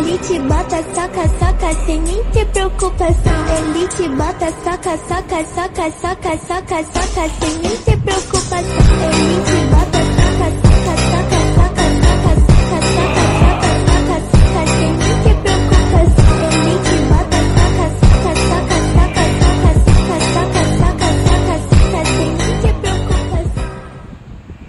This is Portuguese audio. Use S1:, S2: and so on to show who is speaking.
S1: Elite bota, soca soca sem nem ter preocupação. Elite bota, soca soca soca soca soca soca sem nem ter preocupação.